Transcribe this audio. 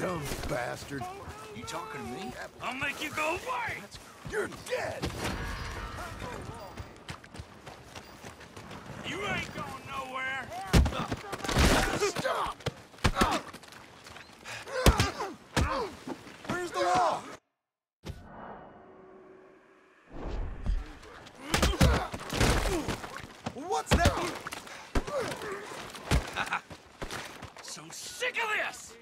dumb bastard. You talking to me? I'll make you go away! You're dead! You ain't going nowhere! Stop! Where's the law? What's that? So sick of this!